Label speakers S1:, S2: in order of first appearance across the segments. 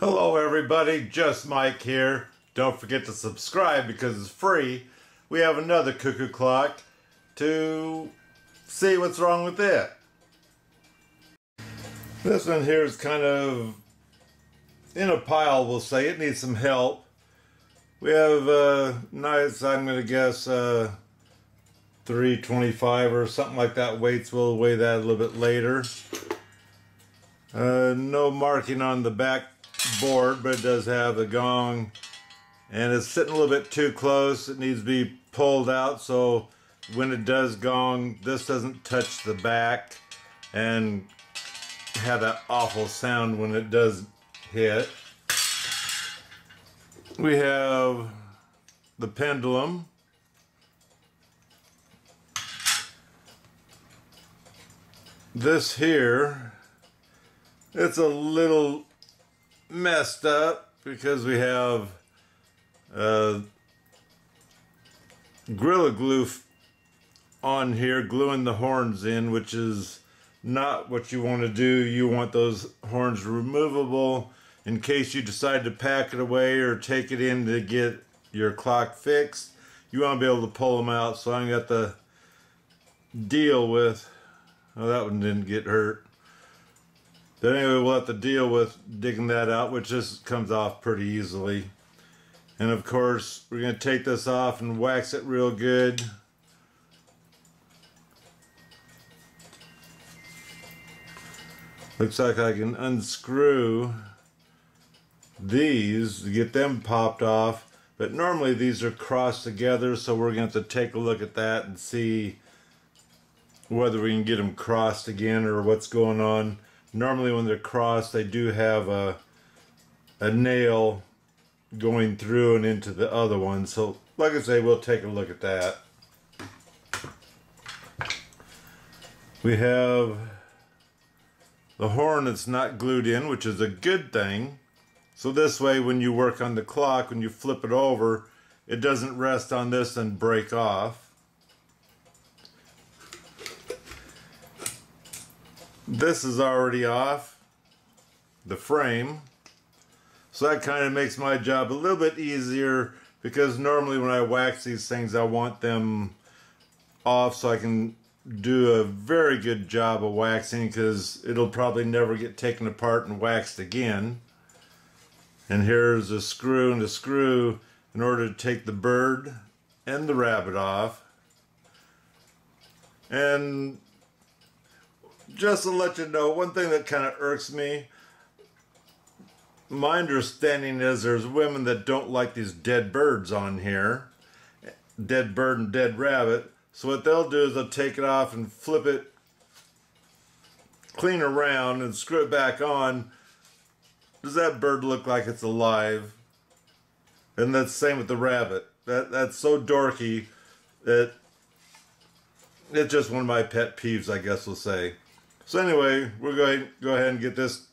S1: Hello everybody, just Mike here. Don't forget to subscribe because it's free. We have another cuckoo clock to see what's wrong with it. This one here is kind of in a pile, we'll say. It needs some help. We have uh, nice, I'm going to guess, uh, 325 or something like that weights. We'll weigh that a little bit later. Uh, no marking on the back board, but it does have the gong. And it's sitting a little bit too close. It needs to be pulled out so when it does gong, this doesn't touch the back and have that awful sound when it does hit. We have the pendulum. This here, it's a little messed up because we have uh, Gorilla Glue on here gluing the horns in, which is not what you want to do. You want those horns removable in case you decide to pack it away or take it in to get your clock fixed. You want to be able to pull them out. So I got to deal with, oh, that one didn't get hurt. But anyway, we'll have to deal with digging that out, which just comes off pretty easily. And of course, we're going to take this off and wax it real good. Looks like I can unscrew these to get them popped off. But normally these are crossed together, so we're going to have to take a look at that and see whether we can get them crossed again or what's going on. Normally when they're crossed, they do have a, a nail going through and into the other one. So like I say, we'll take a look at that. We have the horn that's not glued in, which is a good thing. So this way, when you work on the clock, when you flip it over, it doesn't rest on this and break off. This is already off, the frame. So that kind of makes my job a little bit easier because normally when I wax these things, I want them off so I can do a very good job of waxing because it'll probably never get taken apart and waxed again. And here's a screw and a screw in order to take the bird and the rabbit off. And just to let you know, one thing that kind of irks me, my understanding is there's women that don't like these dead birds on here. Dead bird and dead rabbit. So what they'll do is they'll take it off and flip it clean around and screw it back on. Does that bird look like it's alive? And that's same with the rabbit. That That's so dorky that it's just one of my pet peeves, I guess we'll say. So anyway, we're going to go ahead and get this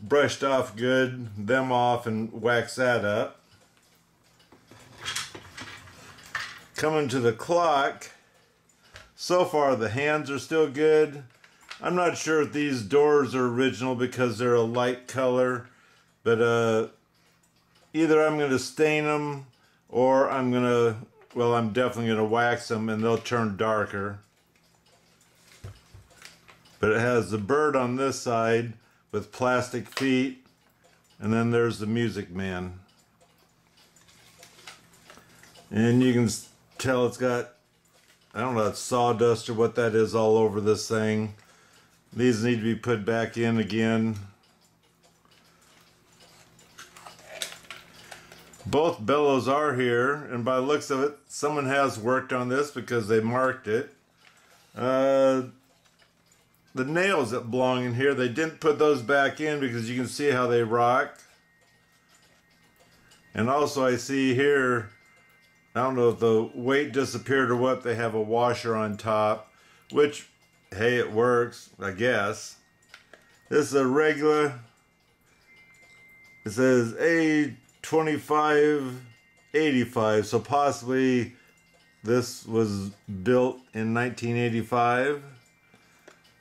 S1: brushed off good, them off, and wax that up. Coming to the clock, so far the hands are still good. I'm not sure if these doors are original because they're a light color, but uh, either I'm going to stain them or I'm going to, well, I'm definitely going to wax them and they'll turn darker. But it has the bird on this side with plastic feet and then there's the music man. And you can tell it's got I don't know, it's sawdust or what that is all over this thing. These need to be put back in again. Both bellows are here, and by looks of it, someone has worked on this because they marked it. Uh, the nails that belong in here, they didn't put those back in because you can see how they rock. And also I see here I don't know if the weight disappeared or what. They have a washer on top, which, hey, it works, I guess. This is a Regula, it says A2585, so possibly this was built in 1985.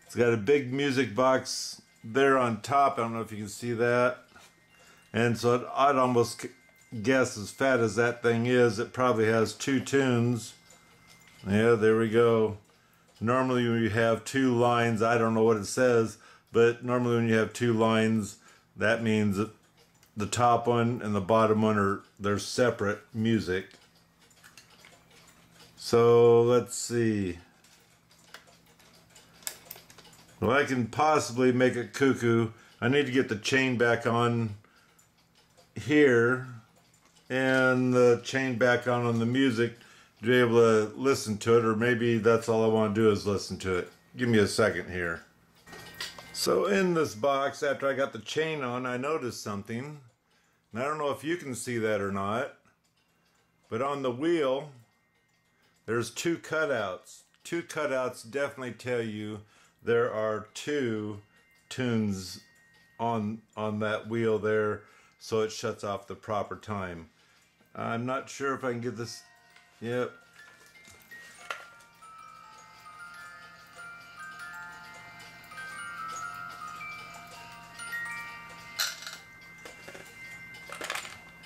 S1: It's got a big music box there on top. I don't know if you can see that. And so I'd almost guess as fat as that thing is, it probably has two tunes. Yeah, there we go. Normally when you have two lines, I don't know what it says, but normally when you have two lines, that means the top one and the bottom one are they're separate music. So let's see. Well, I can possibly make it cuckoo. I need to get the chain back on here and the chain back on on the music to be able to listen to it or maybe that's all I want to do is listen to it. Give me a second here. So in this box after I got the chain on I noticed something and I don't know if you can see that or not but on the wheel there's two cutouts. Two cutouts definitely tell you there are two tunes on on that wheel there so it shuts off the proper time. I'm not sure if I can get this. Yep.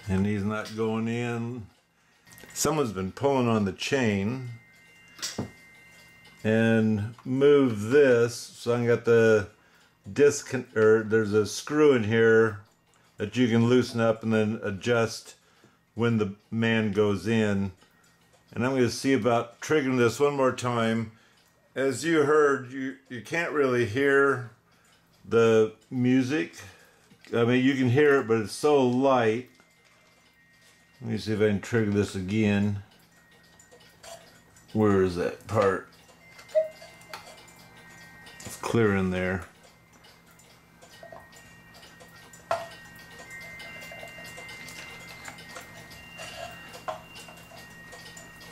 S1: And he's not going in. Someone's been pulling on the chain and move this so I got the disc or there's a screw in here that you can loosen up and then adjust when the man goes in. And I'm going to see about triggering this one more time. As you heard, you, you can't really hear the music. I mean, you can hear it, but it's so light. Let me see if I can trigger this again. Where is that part? Clear in there.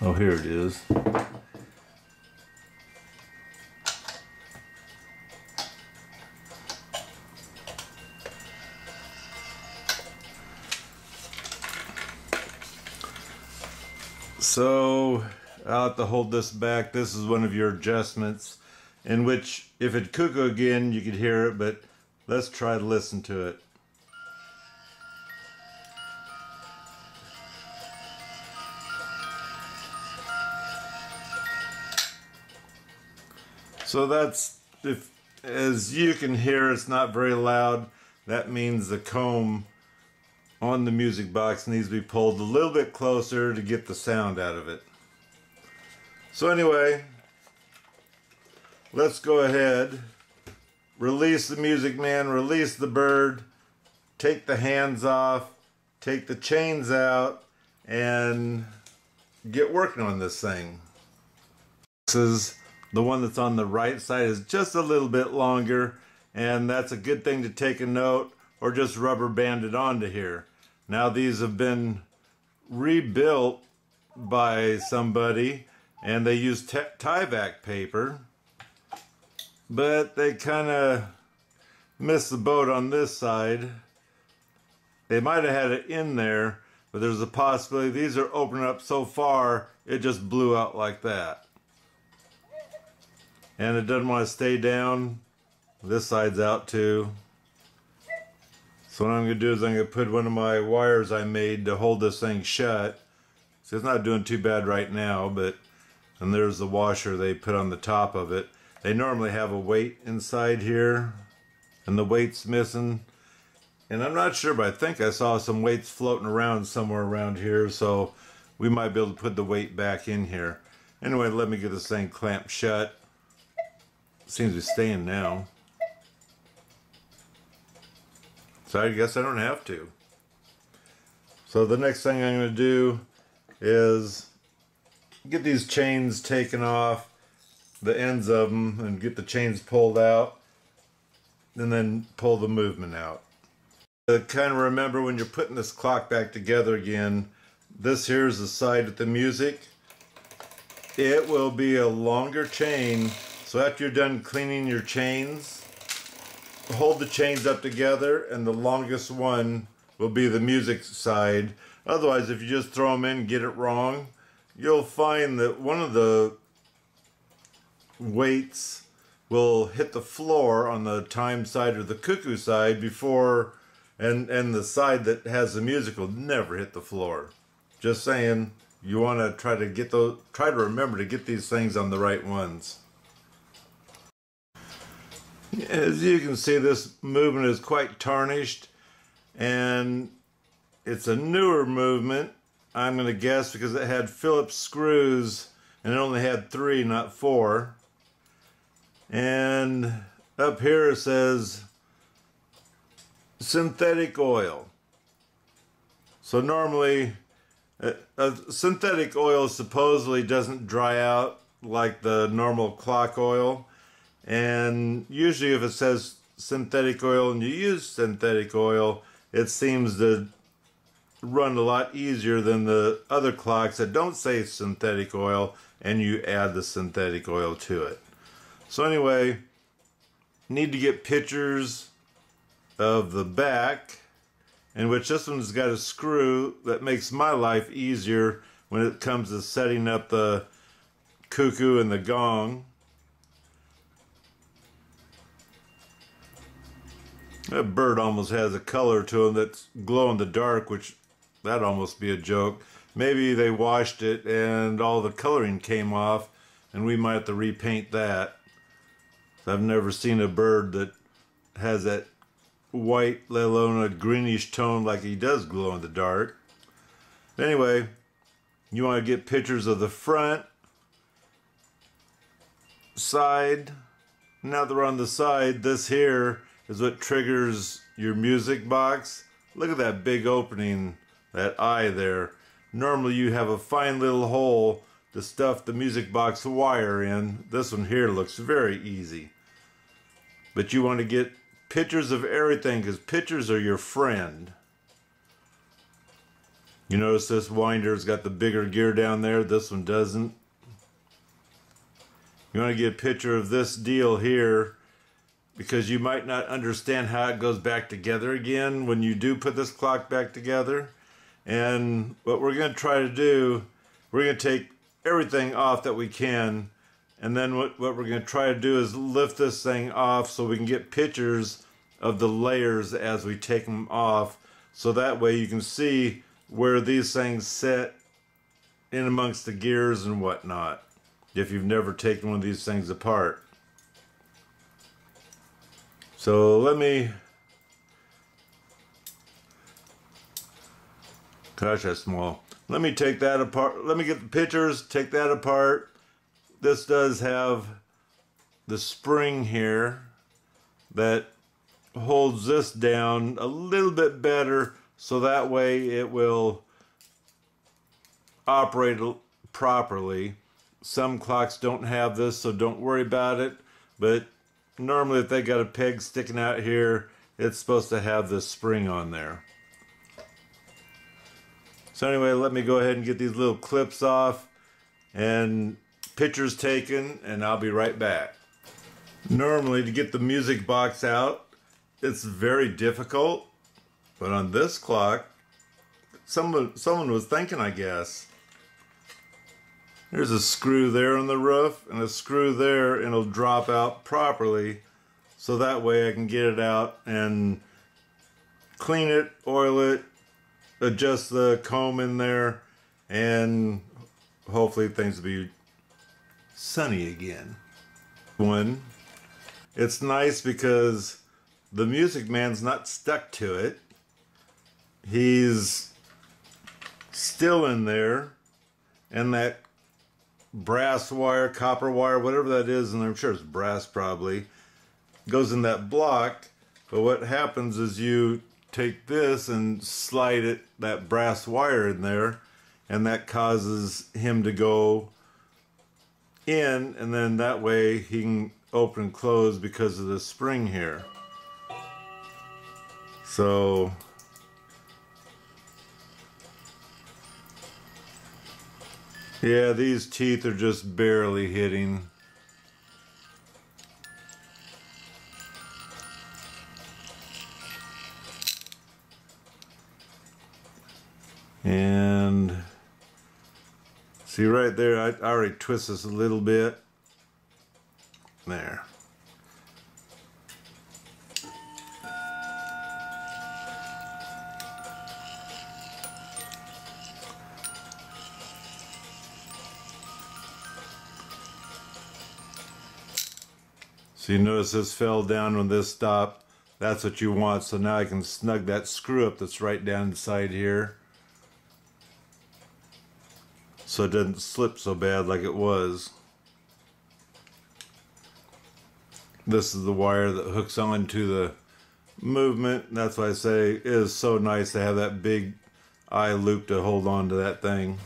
S1: Oh, here it is. So I'll have to hold this back. This is one of your adjustments in which if it cuckoo again, you could hear it, but let's try to listen to it. So that's, if as you can hear, it's not very loud. That means the comb on the music box needs to be pulled a little bit closer to get the sound out of it. So anyway, let's go ahead, release the music man, release the bird, take the hands off, take the chains out, and get working on this thing. This is the one that's on the right side. Is just a little bit longer and that's a good thing to take a note or just rubber band it onto here. Now these have been rebuilt by somebody and they use Tyvek paper but they kind of missed the boat on this side. They might have had it in there but there's a possibility these are opening up so far it just blew out like that and it doesn't want to stay down. This side's out too. So what I'm going to do is I'm going to put one of my wires I made to hold this thing shut. So it's not doing too bad right now, but and there's the washer they put on the top of it. They normally have a weight inside here, and the weight's missing. And I'm not sure, but I think I saw some weights floating around somewhere around here, so we might be able to put the weight back in here. Anyway, let me get this thing clamped shut. Seems to be staying now. So I guess I don't have to. So the next thing I'm going to do is get these chains taken off, the ends of them, and get the chains pulled out, and then pull the movement out. To kind of remember when you're putting this clock back together again, this here is the side with the music. It will be a longer chain so after you're done cleaning your chains, hold the chains up together and the longest one will be the music side. Otherwise, if you just throw them in get it wrong, you'll find that one of the weights will hit the floor on the time side or the cuckoo side before and and the side that has the music will never hit the floor. Just saying, you want to try to get those, try to remember to get these things on the right ones. As you can see, this movement is quite tarnished, and it's a newer movement. I'm going to guess because it had Phillips screws, and it only had three, not four. And up here it says synthetic oil. So normally, a, a, synthetic oil supposedly doesn't dry out like the normal clock oil. And usually if it says synthetic oil and you use synthetic oil, it seems to run a lot easier than the other clocks that don't say synthetic oil and you add the synthetic oil to it. So anyway, need to get pictures of the back in which this one's got a screw that makes my life easier when it comes to setting up the cuckoo and the gong. That bird almost has a color to him that's glow in the dark, which that'd almost be a joke. Maybe they washed it and all the coloring came off and we might have to repaint that. I've never seen a bird that has that white, let alone a greenish tone like he does glow in the dark. Anyway, you want to get pictures of the front, side. Now that we're on the side, this here is what triggers your music box. Look at that big opening, that eye there. Normally you have a fine little hole to stuff the music box wire in. This one here looks very easy. But you want to get pictures of everything because pictures are your friend. You notice this winder's got the bigger gear down there. This one doesn't. You want to get a picture of this deal here because you might not understand how it goes back together again when you do put this clock back together. And what we're going to try to do, we're going to take everything off that we can and then what, what we're going to try to do is lift this thing off so we can get pictures of the layers as we take them off. So that way you can see where these things sit in amongst the gears and whatnot. If you've never taken one of these things apart. So let me... Gosh, that's small. Let me take that apart. Let me get the pictures, take that apart this does have the spring here that holds this down a little bit better so that way it will operate properly. Some clocks don't have this so don't worry about it but normally if they got a peg sticking out here it's supposed to have this spring on there. So anyway let me go ahead and get these little clips off and pictures taken, and I'll be right back. Normally, to get the music box out, it's very difficult, but on this clock, someone, someone was thinking, I guess. There's a screw there on the roof and a screw there and it'll drop out properly so that way I can get it out and clean it, oil it, adjust the comb in there and hopefully things will be sunny again. One, it's nice because the Music Man's not stuck to it. He's still in there, and that brass wire, copper wire, whatever that is, and I'm sure it's brass probably, goes in that block. But what happens is you take this and slide it, that brass wire in there, and that causes him to go in and then that way he can open and close because of the spring here. So yeah, these teeth are just barely hitting. And see right there, I, already twist this a little bit. There. So you notice this fell down when this stop. That's what you want. So now I can snug that screw up that's right down inside here. So it doesn't slip so bad like it was. This is the wire that hooks onto the movement. That's why I say it is so nice to have that big eye loop to hold on to that thing.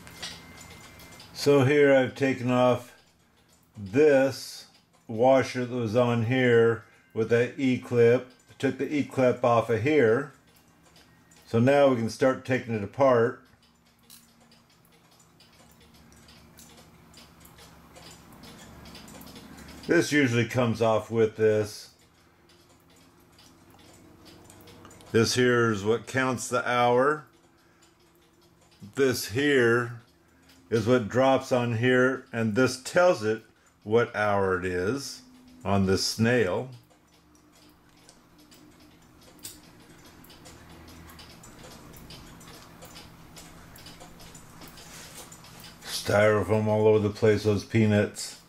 S1: So here I've taken off this washer that was on here with that E-clip. Took the E-clip off of here. So now we can start taking it apart. This usually comes off with this. This here is what counts the hour. This here is what drops on here and this tells it what hour it is on this snail. Styrofoam all over the place, those peanuts.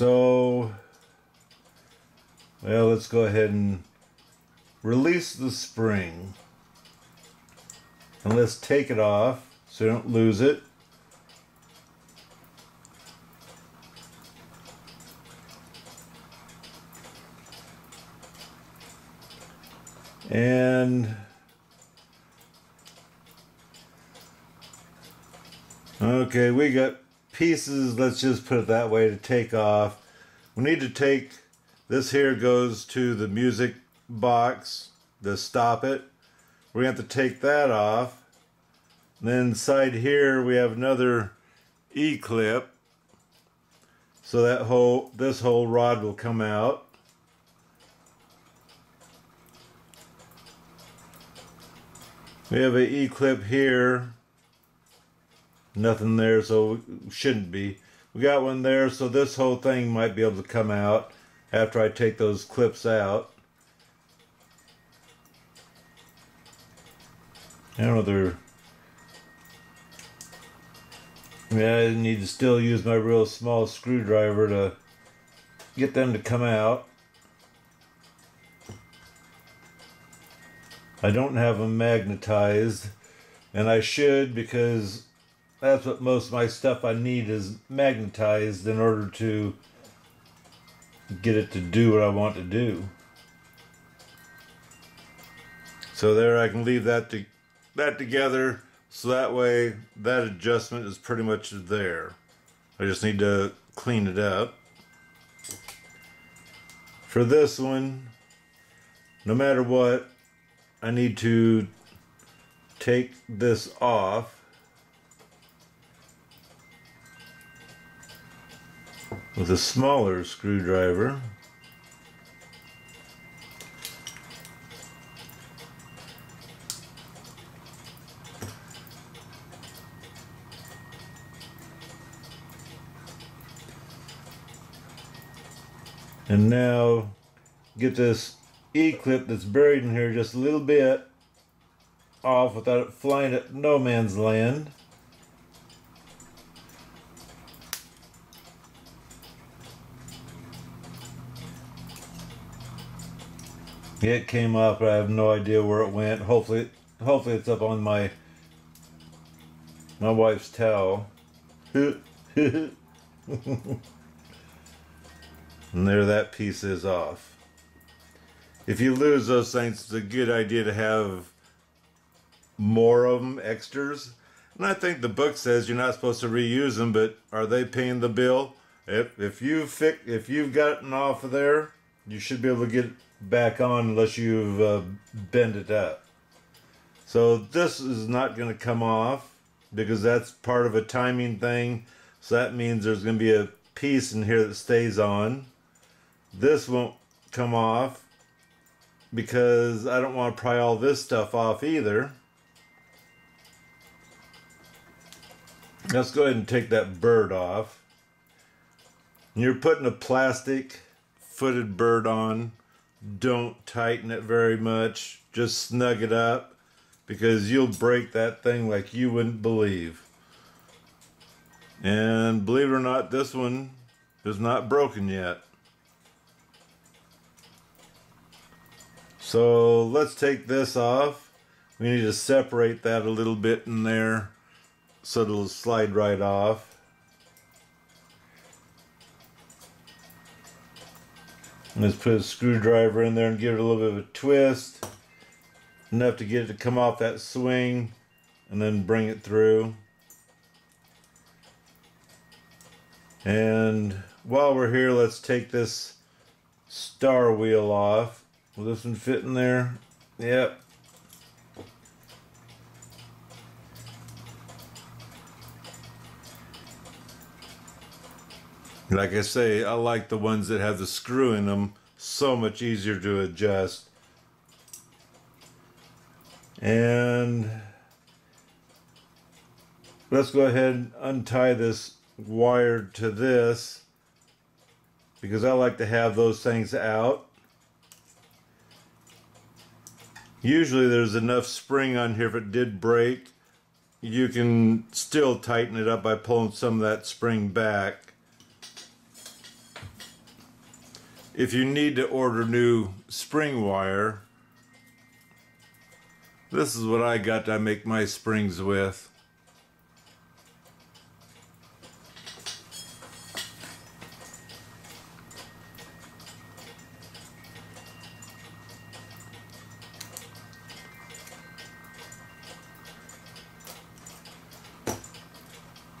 S1: So, well, let's go ahead and release the spring. And let's take it off so you don't lose it. And okay, we got pieces, let's just put it that way, to take off. We need to take, this here goes to the music box to stop it. To have to take that off. And then inside here we have another E-clip. So that whole, this whole rod will come out. We have an E-clip here. Nothing there, so shouldn't be. We got one there, so this whole thing might be able to come out after I take those clips out. I don't know they're I mean I need to still use my real small screwdriver to get them to come out. I don't have them magnetized and I should because that's what most of my stuff I need is magnetized in order to get it to do what I want to do. So there I can leave that to that together so that way that adjustment is pretty much there. I just need to clean it up. For this one, no matter what, I need to take this off with a smaller screwdriver. And now get this E-clip that's buried in here just a little bit off without it flying at no man's land. It came up, I have no idea where it went. Hopefully, hopefully it's up on my my wife's towel. And there that piece is off. If you lose those things, it's a good idea to have more of them, extras. And I think the book says you're not supposed to reuse them, but are they paying the bill? If if you fix if you've gotten off of there, you should be able to get back on unless you've uh, bent it up. So this is not going to come off because that's part of a timing thing. So that means there's going to be a piece in here that stays on. This won't come off because I don't want to pry all this stuff off either. Let's go ahead and take that bird off. You're putting a plastic footed bird on. Don't tighten it very much. Just snug it up because you'll break that thing like you wouldn't believe. And believe it or not, this one is not broken yet. So let's take this off. We need to separate that a little bit in there so it'll slide right off. Let's put a screwdriver in there and give it a little bit of a twist. Enough to get it to come off that swing and then bring it through. And while we're here, let's take this star wheel off. Will this one fit in there? Yep. Like I say, I like the ones that have the screw in them. So much easier to adjust. And let's go ahead and untie this wire to this because I like to have those things out. Usually there's enough spring on here if it did break. You can still tighten it up by pulling some of that spring back. If you need to order new spring wire, this is what I got to make my springs with.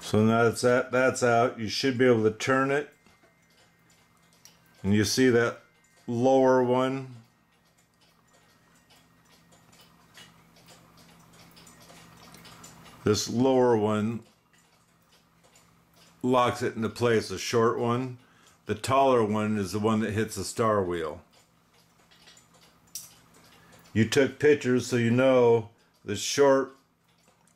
S1: So now that's that that's out, you should be able to turn it and you see that lower one? This lower one locks it into place, a short one. The taller one is the one that hits the star wheel. You took pictures so you know the short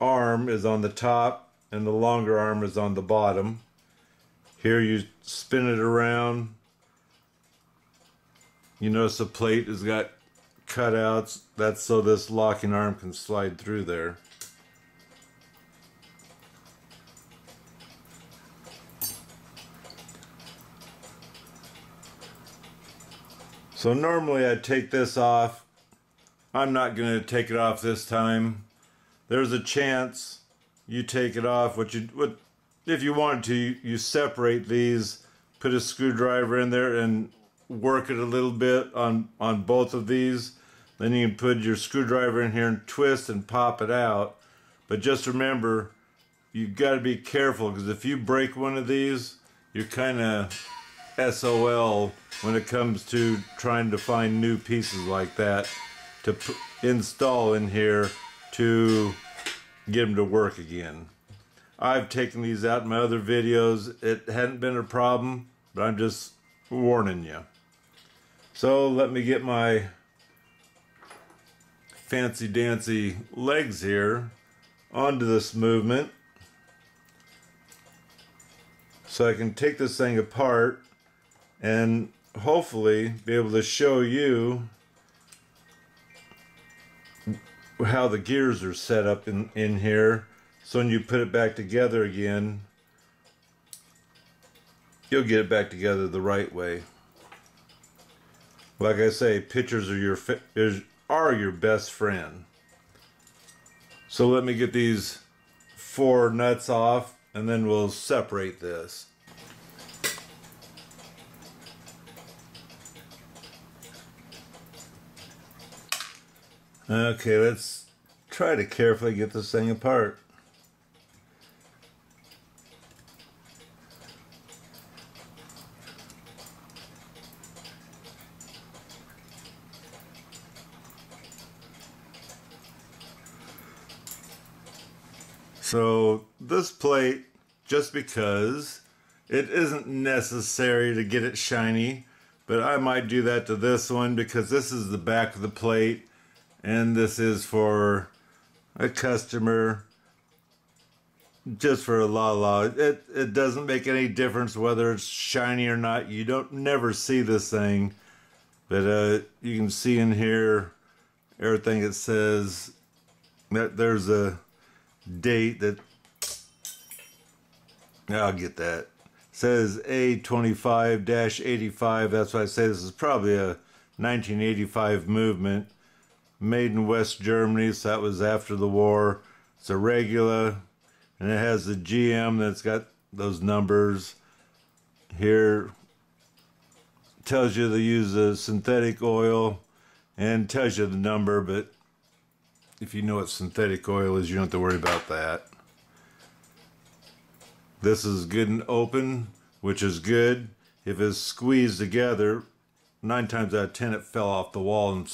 S1: arm is on the top and the longer arm is on the bottom. Here you spin it around you notice the plate has got cutouts. That's so this locking arm can slide through there. So normally I'd take this off. I'm not going to take it off this time. There's a chance you take it off. What you what if you wanted to, you separate these, put a screwdriver in there and work it a little bit on, on both of these. Then you can put your screwdriver in here and twist and pop it out. But just remember, you got to be careful because if you break one of these, you're kind of SOL when it comes to trying to find new pieces like that to install in here to get them to work again. I've taken these out in my other videos. It hadn't been a problem, but I'm just warning you. So let me get my fancy dancy legs here onto this movement so I can take this thing apart and hopefully be able to show you how the gears are set up in, in here so when you put it back together again you'll get it back together the right way. Like I say, pictures are your are your best friend. So let me get these four nuts off and then we'll separate this. Okay, let's try to carefully get this thing apart. So this plate, just because it isn't necessary to get it shiny, but I might do that to this one because this is the back of the plate and this is for a customer just for a la la. It it doesn't make any difference whether it's shiny or not. You don't never see this thing, but uh, you can see in here everything it says that there's a date that I'll get that. Says A25-85. That's why I say this is probably a 1985 movement. Made in West Germany, so that was after the war. It's a Regula, and it has the GM that's got those numbers. Here tells you they use a synthetic oil and tells you the number, but if you know what synthetic oil is, you don't have to worry about that. This is good and open, which is good. If it's squeezed together, nine times out of ten it fell off the wall and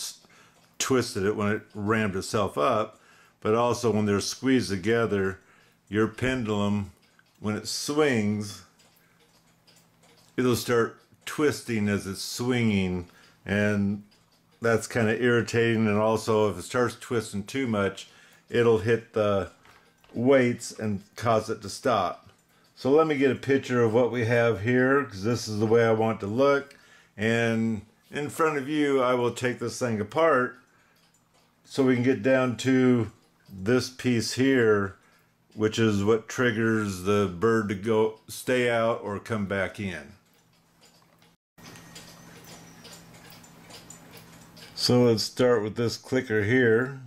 S1: twisted it when it rammed itself up. But also when they're squeezed together, your pendulum, when it swings, it'll start twisting as it's swinging and that's kind of irritating and also if it starts twisting too much it'll hit the weights and cause it to stop. So let me get a picture of what we have here because this is the way I want to look. And in front of you I will take this thing apart so we can get down to this piece here which is what triggers the bird to go stay out or come back in So let's start with this clicker here.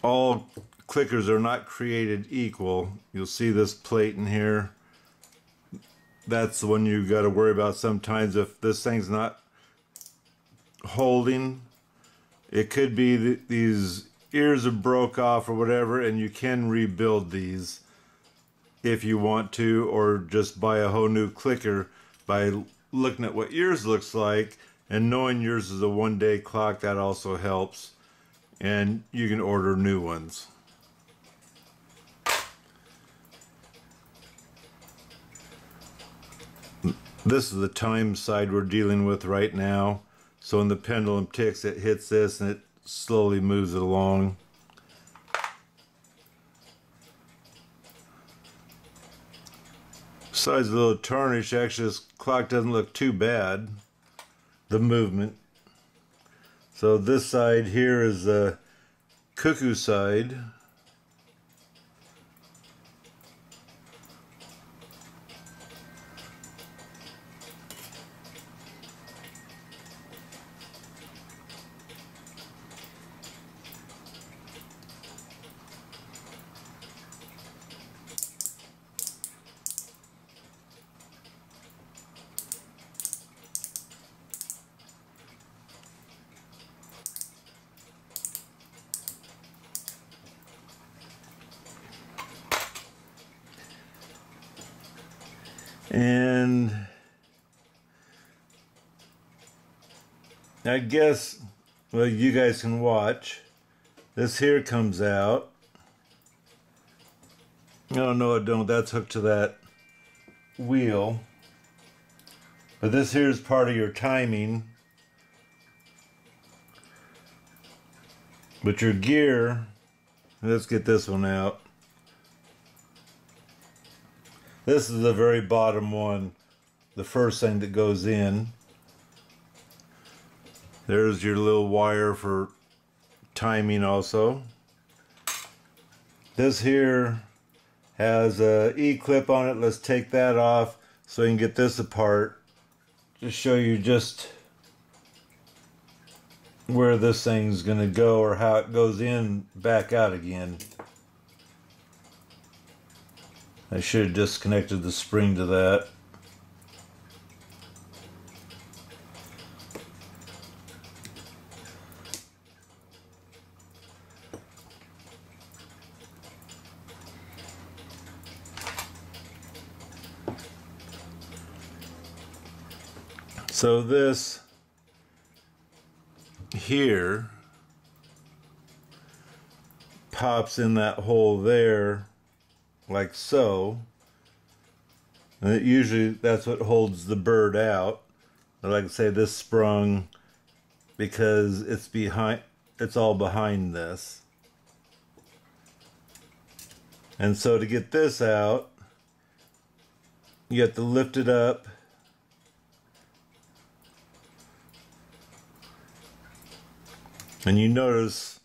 S1: All clickers are not created equal. You'll see this plate in here. That's the one you got to worry about sometimes if this thing's not holding. It could be that these ears are broke off or whatever and you can rebuild these if you want to or just buy a whole new clicker by looking at what yours looks like and knowing yours is a one day clock that also helps. And you can order new ones. This is the time side we're dealing with right now. So when the pendulum ticks it hits this and it slowly moves it along Besides a little tarnish, actually this clock doesn't look too bad. The movement. So this side here is the cuckoo side. Guess, well, you guys can watch. This here comes out. Oh, no, I don't. That's hooked to that wheel. But this here is part of your timing. But your gear, let's get this one out. This is the very bottom one, the first thing that goes in. There's your little wire for timing also. This here has a E-clip on it. Let's take that off so we can get this apart. Just show you just where this thing's going to go or how it goes in back out again. I should have disconnected the spring to that. So this here pops in that hole there like so. And it usually that's what holds the bird out. But like I say, this sprung because it's behind, it's all behind this. And so to get this out, you have to lift it up. And you notice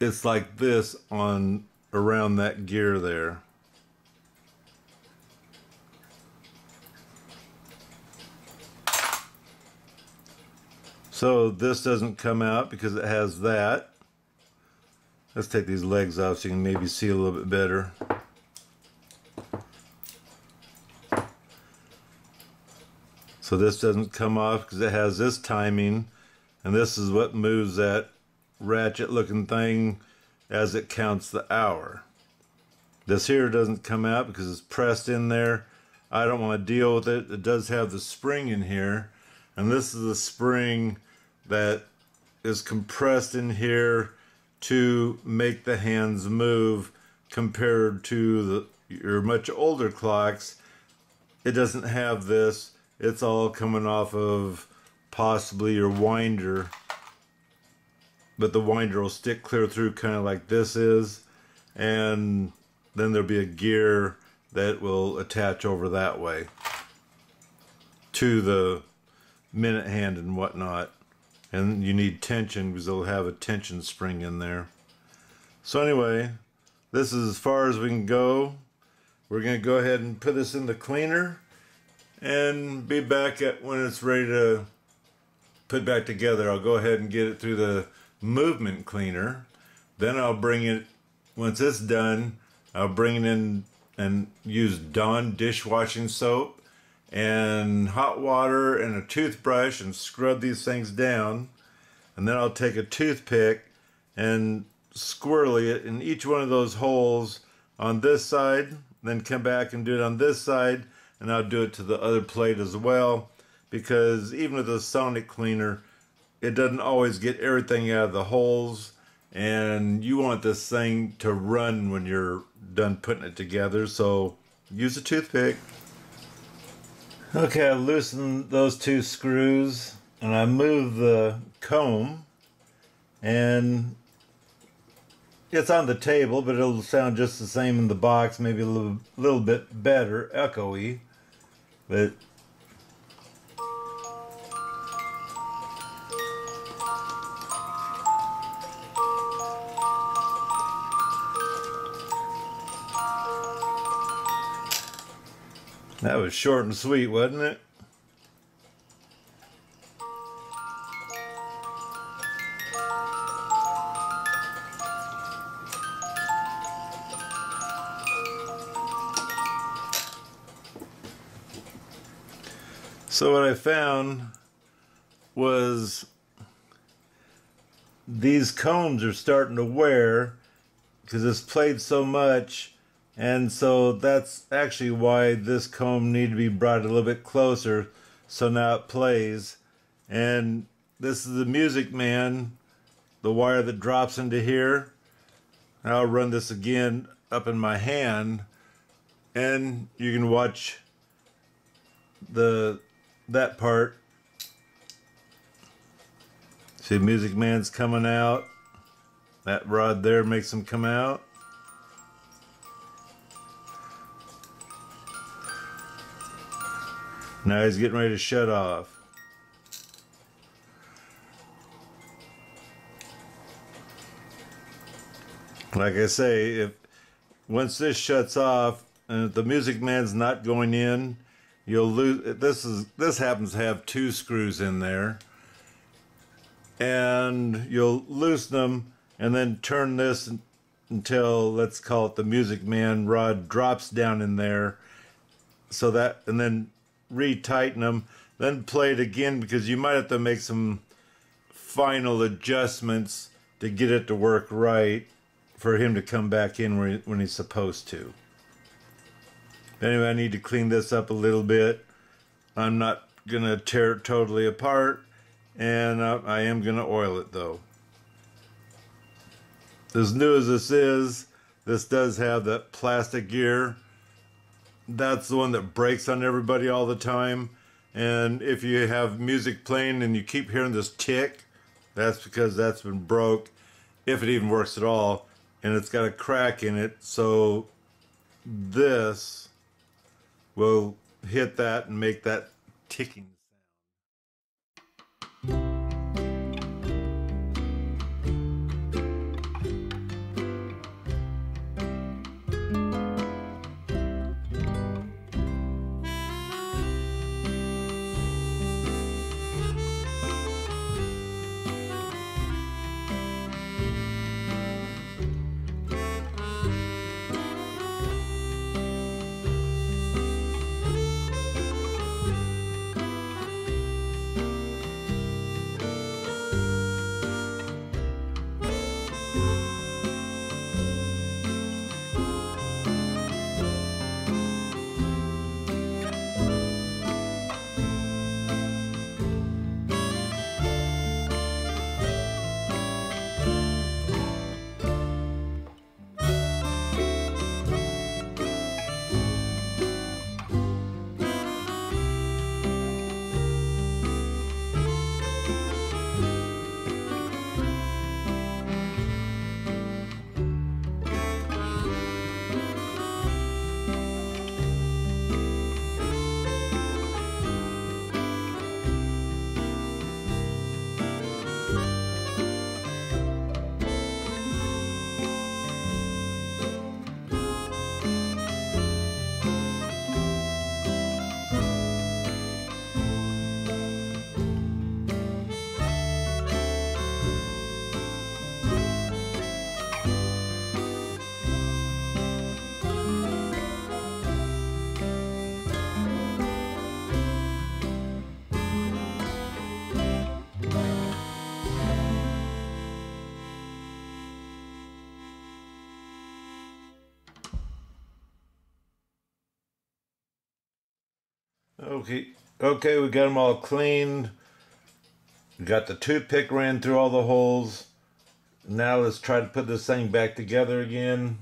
S1: it's like this on around that gear there. So this doesn't come out because it has that. Let's take these legs off so you can maybe see a little bit better. So this doesn't come off because it has this timing and this is what moves that ratchet looking thing as it counts the hour. This here doesn't come out because it's pressed in there. I don't want to deal with it. It does have the spring in here and this is the spring that is compressed in here to make the hands move compared to the your much older clocks it doesn't have this it's all coming off of possibly your winder. But the winder will stick clear through kind of like this is. And then there'll be a gear that will attach over that way to the minute hand and whatnot. And you need tension because they'll have a tension spring in there. So anyway this is as far as we can go. We're going to go ahead and put this in the cleaner and be back at when it's ready to put back together. I'll go ahead and get it through the movement cleaner. Then I'll bring it, once it's done, I'll bring it in and use Dawn dishwashing soap and hot water and a toothbrush and scrub these things down. And then I'll take a toothpick and squirrely it in each one of those holes on this side, then come back and do it on this side, and I'll do it to the other plate as well because even with the sonic cleaner it doesn't always get everything out of the holes and you want this thing to run when you're done putting it together so use a toothpick. Okay I loosened those two screws and I moved the comb and it's on the table but it'll sound just the same in the box maybe a little, little bit better echoey but That was short and sweet, wasn't it? So what I found was these combs are starting to wear because it's played so much and so that's actually why this comb need to be brought a little bit closer so now it plays and this is the music man the wire that drops into here I'll run this again up in my hand and you can watch the that part. See, Music Man's coming out. That rod there makes him come out. Now he's getting ready to shut off. Like I say, if once this shuts off and if the Music Man's not going in, you'll lose this is this happens to have two screws in there and you'll loosen them and then turn this until let's call it the music man rod drops down in there so that and then retighten them then play it again because you might have to make some final adjustments to get it to work right for him to come back in when, when he's supposed to Anyway, I need to clean this up a little bit. I'm not going to tear it totally apart, and I, I am going to oil it though. As new as this is, this does have that plastic gear. That's the one that breaks on everybody all the time. And if you have music playing and you keep hearing this tick, that's because that's been broke, if it even works at all. And it's got a crack in it, so this will hit that and make that ticking Okay, okay, we got them all cleaned. Got the toothpick ran through all the holes. Now let's try to put this thing back together again.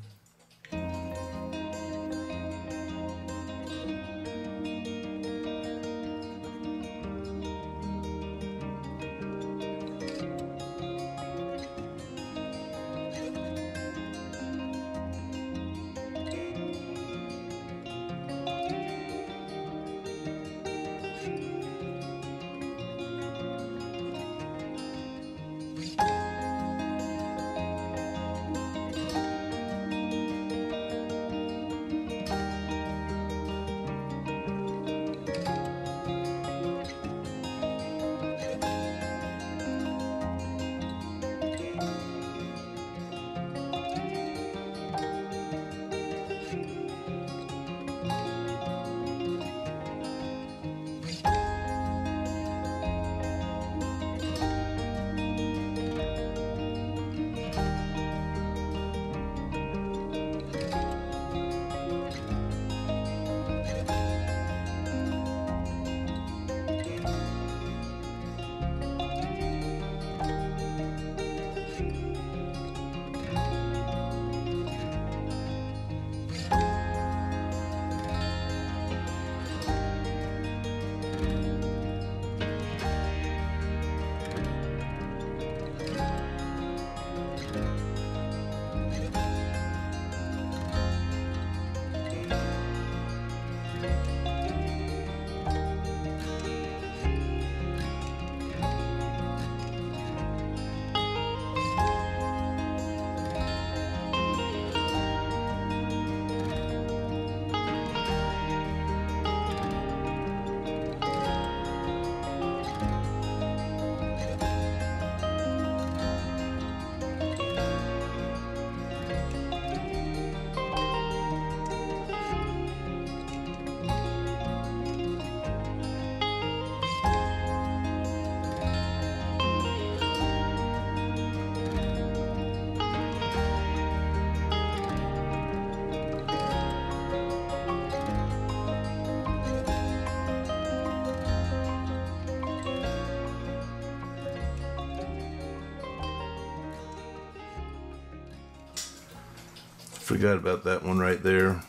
S1: Forgot about that one right there.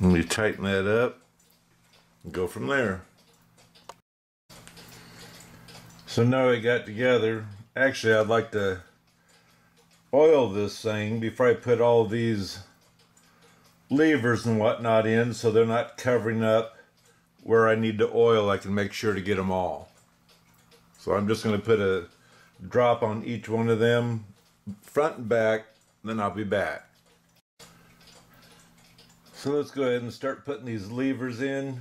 S1: Let me tighten that up and go from there. So now I got together. Actually, I'd like to oil this thing before I put all these levers and whatnot in so they're not covering up where I need to oil. I can make sure to get them all. So I'm just going to put a drop on each one of them, front and back, then I'll be back. So let's go ahead and start putting these levers in.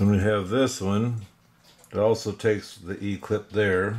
S1: Then we have this one. It also takes the E-clip there.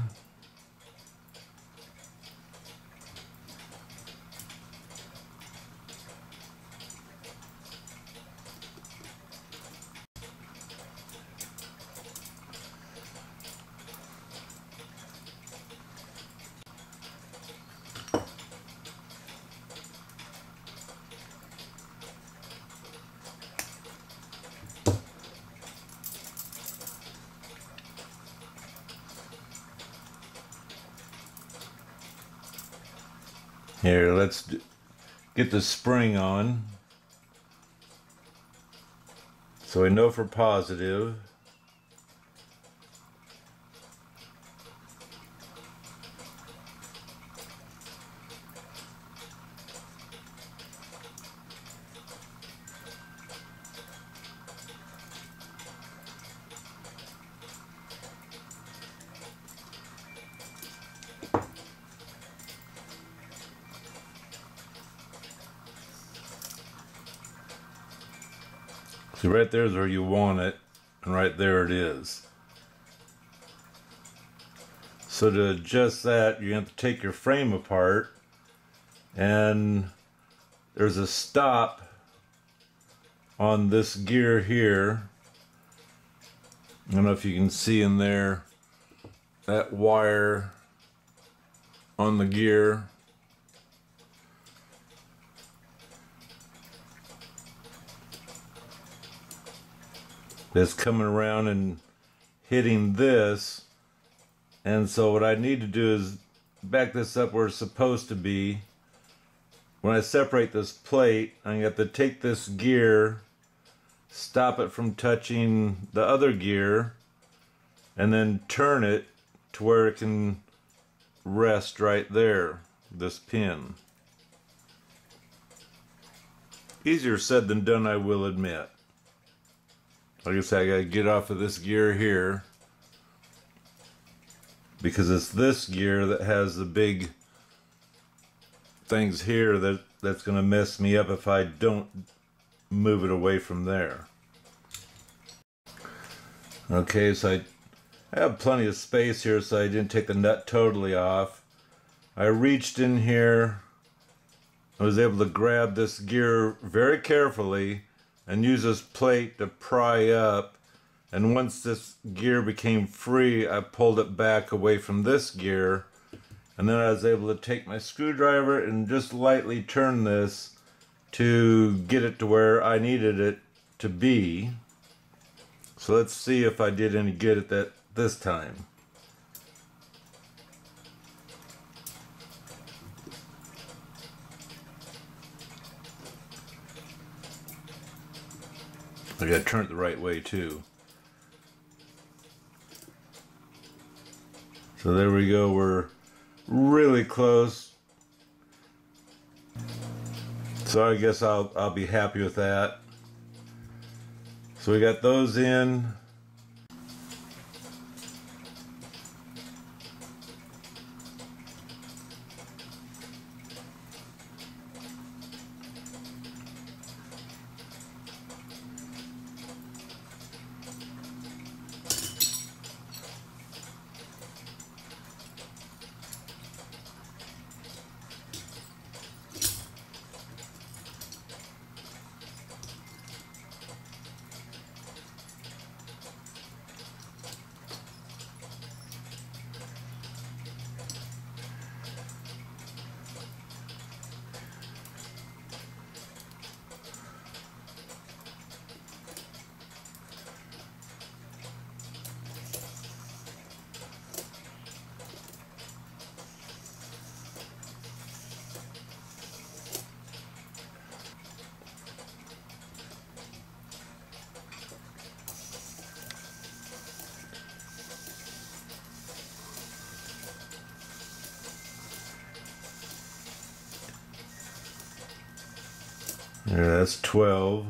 S1: Here, let's get the spring on. So we know for positive. Right there is where you want it, and right there it is. So to adjust that, you have to take your frame apart, and there's a stop on this gear here. I don't know if you can see in there that wire on the gear. That's coming around and hitting this. And so what I need to do is back this up where it's supposed to be. When I separate this plate, I have to take this gear, stop it from touching the other gear, and then turn it to where it can rest right there, this pin. Easier said than done, I will admit. Like I said, I gotta get off of this gear here because it's this gear that has the big things here that that's gonna mess me up if I don't move it away from there. Okay, so I I have plenty of space here so I didn't take the nut totally off. I reached in here. I was able to grab this gear very carefully and use this plate to pry up. And once this gear became free, I pulled it back away from this gear. And then I was able to take my screwdriver and just lightly turn this to get it to where I needed it to be. So let's see if I did any good at that this time. I gotta turn it the right way too. So there we go, we're really close. So I guess I'll I'll be happy with that. So we got those in. Yeah, that's 12.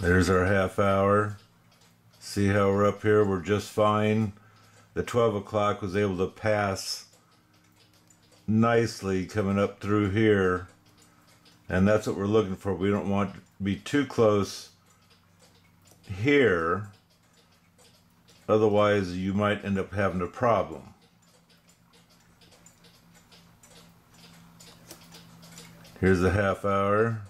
S1: There's our half hour. See how we're up here? We're just fine. The 12 o'clock was able to pass nicely coming up through here. And that's what we're looking for. We don't want to be too close here. Otherwise, you might end up having a problem. Here's a half hour.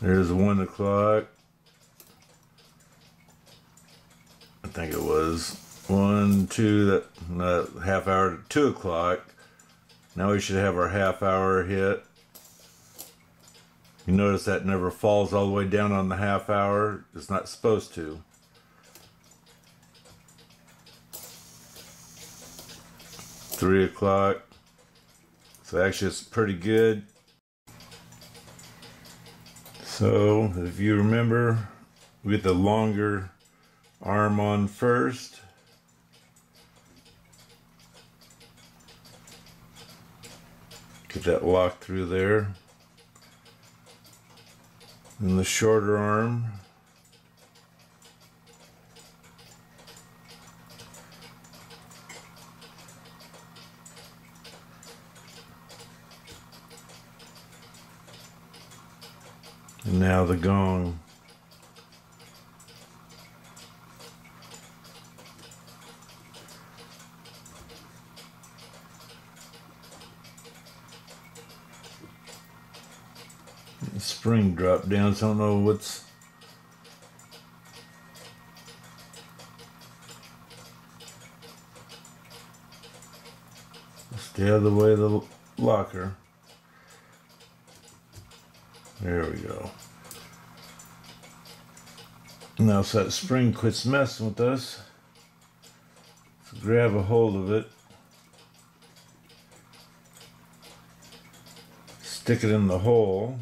S1: There's one o'clock. I think it was one, two, that uh, half hour to two o'clock. Now we should have our half hour hit. You notice that never falls all the way down on the half hour. It's not supposed to. Three o'clock. So actually it's pretty good. So if you remember, we get the longer arm on first. Get that lock through there. And the shorter arm. And now the gong. The spring dropped down, so I don't know what's Stay out of the way of the locker. There we go. Now, so that spring quits messing with us. So grab a hold of it. Stick it in the hole.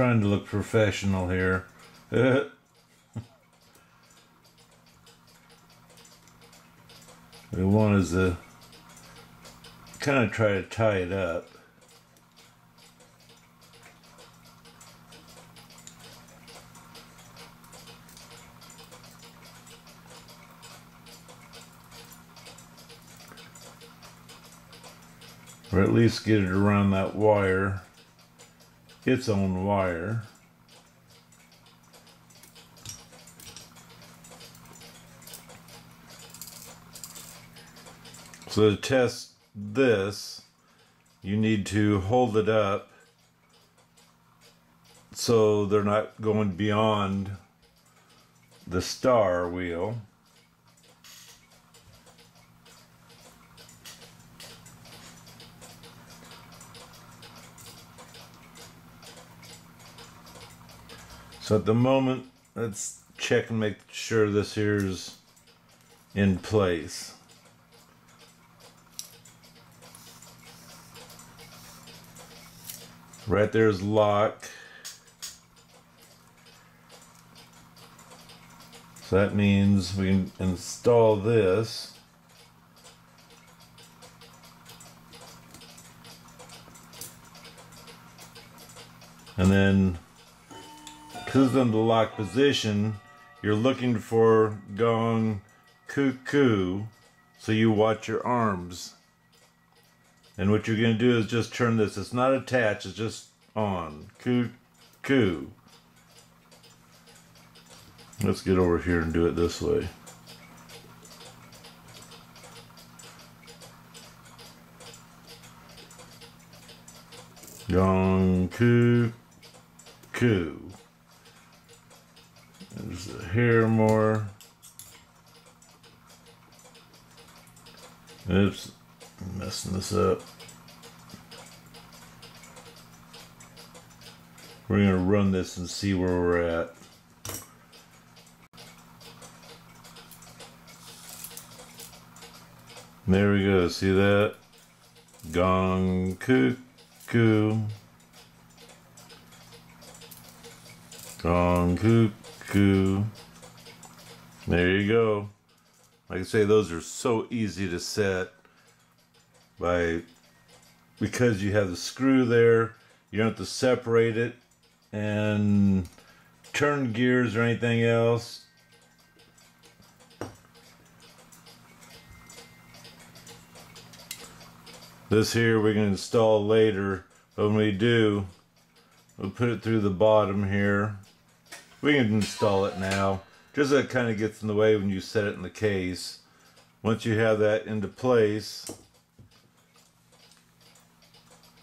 S1: Trying to look professional here. we want is to kind of try to tie it up. Or at least get it around that wire its own wire. So to test this, you need to hold it up so they're not going beyond the star wheel. So at the moment, let's check and make sure this here's in place. Right there's lock. So that means we can install this. And then because in the lock position, you're looking for gong cuckoo, so you watch your arms. And what you're going to do is just turn this. It's not attached, it's just on. Cuckoo. Let's get over here and do it this way. Gong cuckoo. Hair more. Oops, I'm messing this up. We're going to run this and see where we're at. There we go, see that? Gong cuckoo. Gong cuckoo There you go. Like I say, those are so easy to set by because you have the screw there. You don't have to separate it and turn gears or anything else. This here we can install later, but when we do, we'll put it through the bottom here we can install it now. Just that kind of gets in the way when you set it in the case. Once you have that into place,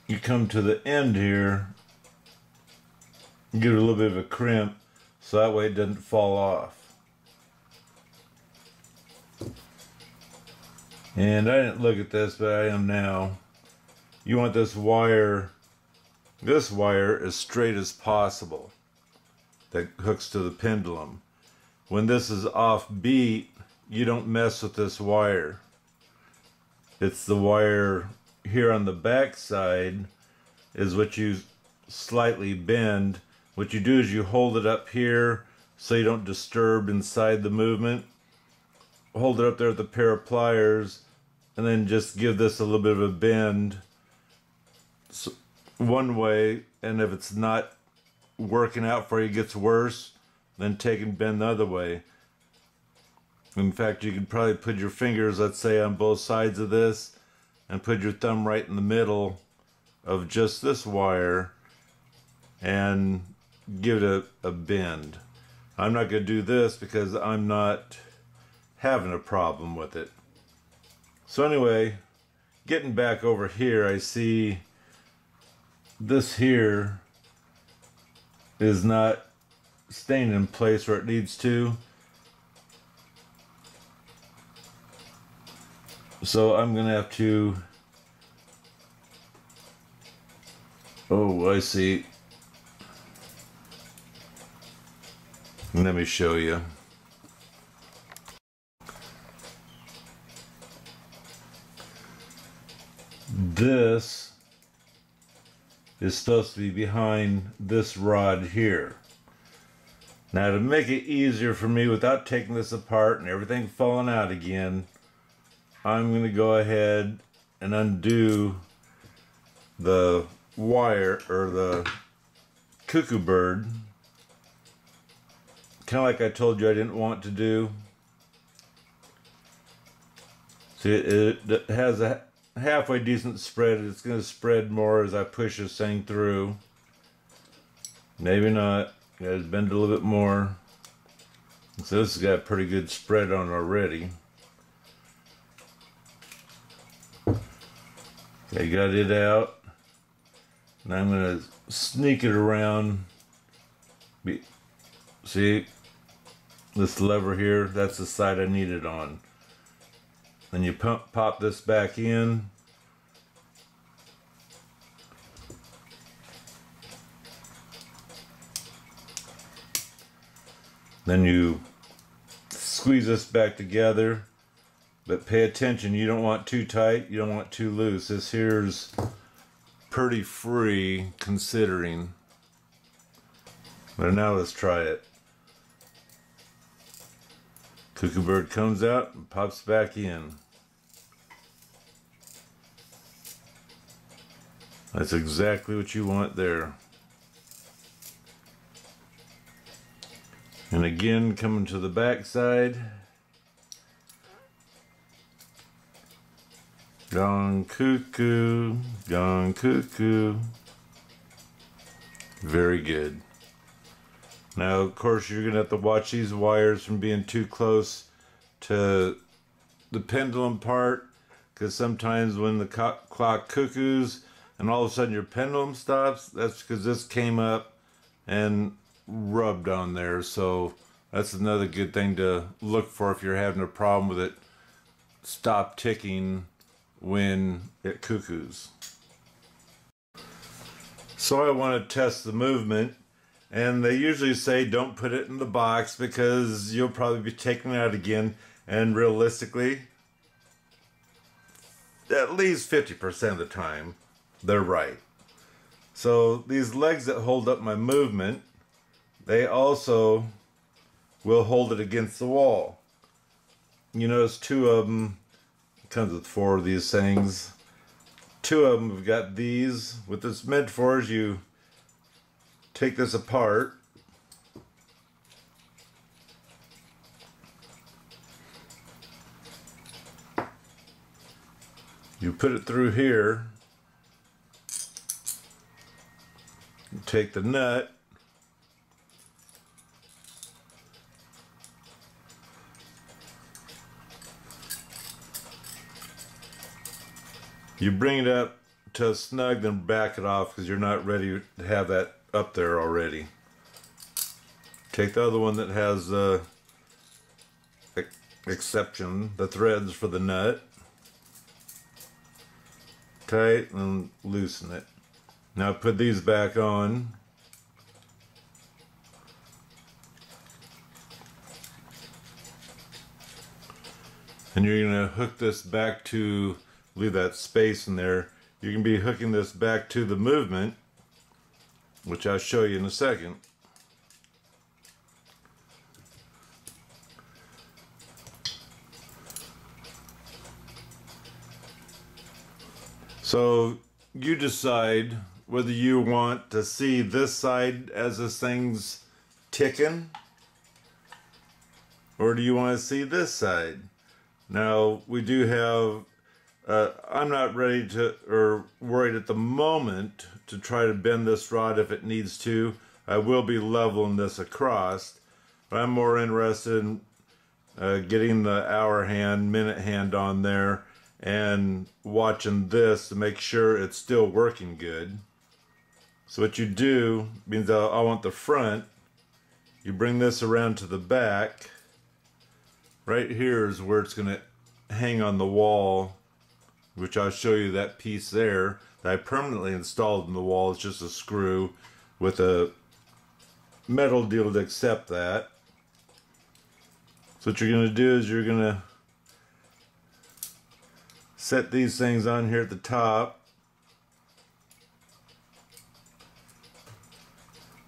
S1: you come to the end here, give it a little bit of a crimp so that way it doesn't fall off. And I didn't look at this, but I am now. You want this wire, this wire as straight as possible that hooks to the pendulum. When this is off beat, you don't mess with this wire. It's the wire here on the back side is what you slightly bend. What you do is you hold it up here so you don't disturb inside the movement. Hold it up there with a pair of pliers and then just give this a little bit of a bend so one way and if it's not working out for you gets worse than taking bend the other way. In fact you could probably put your fingers let's say on both sides of this and put your thumb right in the middle of just this wire and give it a, a bend. I'm not going to do this because I'm not having a problem with it. So anyway, getting back over here, I see this here is not staying in place where it needs to. So I'm going to have to... Oh, I see. Let me show you. this is supposed to be behind this rod here. Now to make it easier for me without taking this apart and everything falling out again, I'm going to go ahead and undo the wire or the cuckoo bird kind of like I told you I didn't want to do. See, it, it has a halfway decent spread. It's going to spread more as I push this thing through. Maybe not. Gotta bend a little bit more. So this has got pretty good spread on already. Okay, got it out. And I'm going to sneak it around. See, this lever here, that's the side I need it on. Then you pump, pop this back in. Then you squeeze this back together. But pay attention, you don't want too tight, you don't want too loose. This here's pretty free considering. But now let's try it. Cuckoo bird comes out and pops back in. That's exactly what you want there. And again, coming to the back side. Gong cuckoo, gong cuckoo. Very good. Now, of course, you're going to have to watch these wires from being too close to the pendulum part because sometimes when the clock cuckoos and all of a sudden your pendulum stops, that's because this came up and rubbed on there. So that's another good thing to look for if you're having a problem with it. Stop ticking when it cuckoos. So I want to test the movement and they usually say don't put it in the box because you'll probably be taking it out again. And realistically, at least 50% of the time, they're right. So these legs that hold up my movement, they also will hold it against the wall. You notice two of them, comes with four of these things. Two of them have got these. What this meant for is you take this apart. You put it through here. You take the nut. You bring it up to snug, then back it off because you're not ready to have that up there already. Take the other one that has the uh, exception, the threads for the nut. Tight and loosen it. Now put these back on. And you're going to hook this back to, leave that space in there. You can be hooking this back to the movement, which I'll show you in a second. So you decide whether you want to see this side as this thing's ticking or do you want to see this side? Now we do have uh, I'm not ready to or worried at the moment to try to bend this rod if it needs to. I will be leveling this across, but I'm more interested in uh, getting the hour hand, minute hand on there and watching this to make sure it's still working good. So what you do means I want the front. You bring this around to the back. Right here is where it's going to hang on the wall, which I'll show you that piece there that I permanently installed in the wall. It's just a screw with a metal deal to accept that. So what you're going to do is you're going to set these things on here at the top.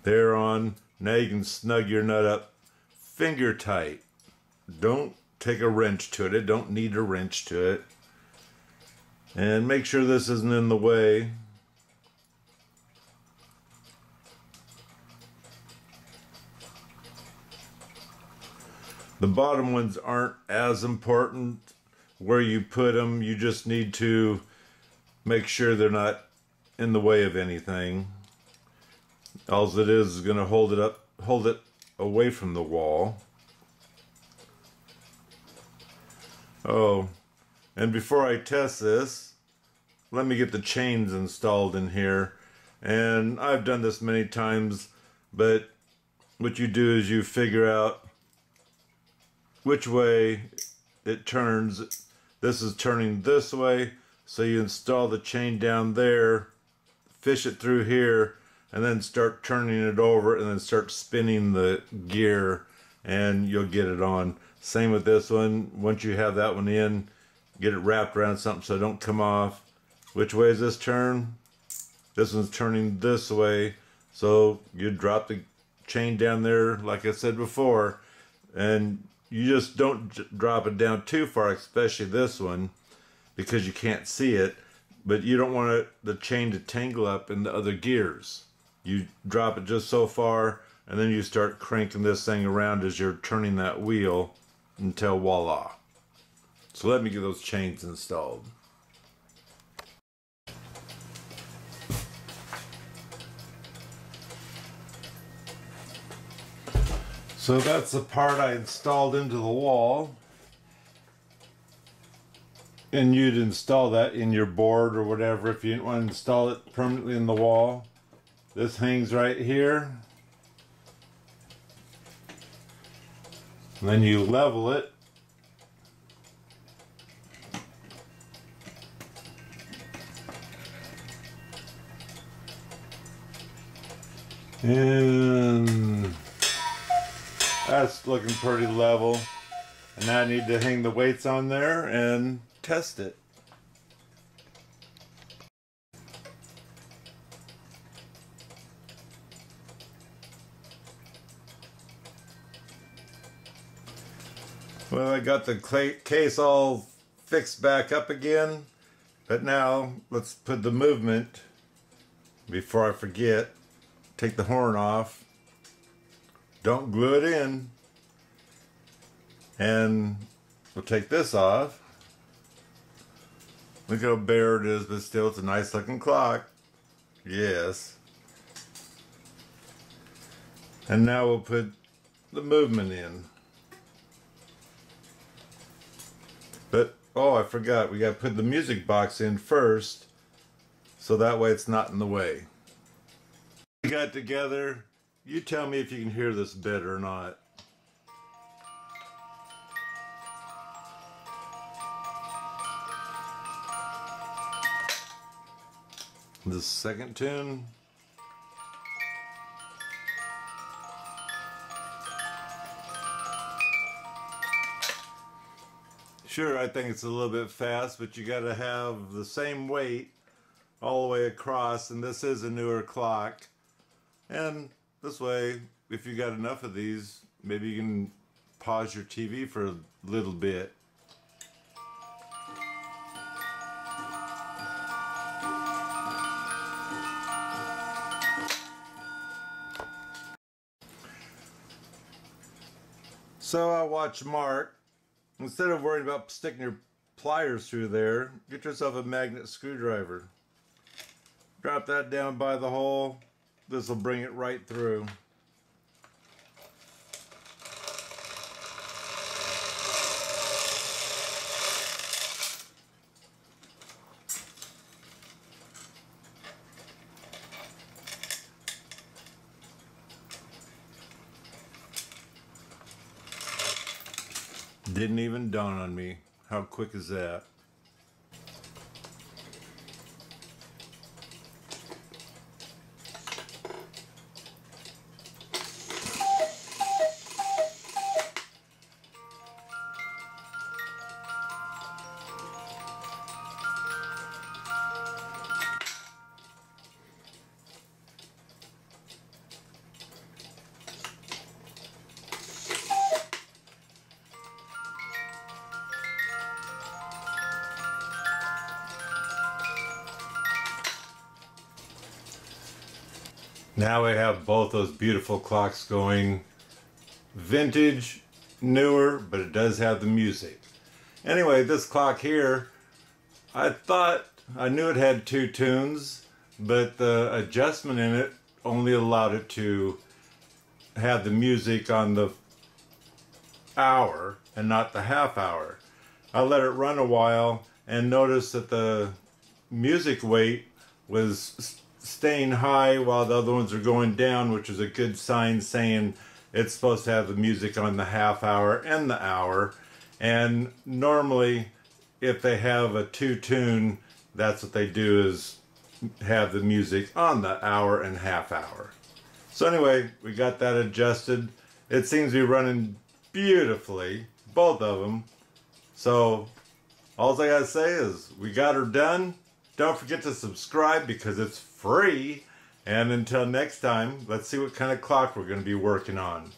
S1: They're on. Now you can snug your nut up finger tight. Don't take a wrench to it. It don't need a wrench to it. And make sure this isn't in the way. The bottom ones aren't as important where you put them. You just need to make sure they're not in the way of anything. All it is is going to hold it up, hold it away from the wall. Oh, and before I test this, let me get the chains installed in here. And I've done this many times, but what you do is you figure out which way it turns this is turning this way, so you install the chain down there, fish it through here, and then start turning it over and then start spinning the gear and you'll get it on. Same with this one. Once you have that one in, get it wrapped around something so it don't come off. Which way is this turn? This one's turning this way. So you drop the chain down there, like I said before, and you just don't drop it down too far, especially this one, because you can't see it. But you don't want it, the chain to tangle up in the other gears. You drop it just so far, and then you start cranking this thing around as you're turning that wheel until voila. So let me get those chains installed. So that's the part I installed into the wall. And you'd install that in your board or whatever if you didn't want to install it permanently in the wall. This hangs right here. And then you level it. And that's looking pretty level. And now I need to hang the weights on there and test it. Well, I got the case all fixed back up again. But now, let's put the movement, before I forget, take the horn off don't glue it in. And we'll take this off. Look how bare it is, but still it's a nice looking clock. Yes. And now we'll put the movement in. But, oh, I forgot. We got to put the music box in first. so that way it's not in the way. Got together. You tell me if you can hear this better or not. The second tune. Sure, I think it's a little bit fast, but you got to have the same weight all the way across, and this is a newer clock. And this way, if you got enough of these, maybe you can pause your TV for a little bit. So I watch Mark. Instead of worrying about sticking your pliers through there, get yourself a magnet screwdriver. Drop that down by the hole. This will bring it right through. Didn't even dawn on me. How quick is that? Now we have both those beautiful clocks going. Vintage, newer, but it does have the music. Anyway, this clock here, I thought, I knew it had two tunes, but the adjustment in it only allowed it to have the music on the hour and not the half hour. I let it run a while and noticed that the music weight was staying high while the other ones are going down, which is a good sign saying it's supposed to have the music on the half hour and the hour. And normally, if they have a two tune, that's what they do is have the music on the hour and half hour. So anyway, we got that adjusted. It seems to be running beautifully, both of them. So all I gotta say is we got her done. Don't forget to subscribe because it's free. And until next time, let's see what kind of clock we're going to be working on.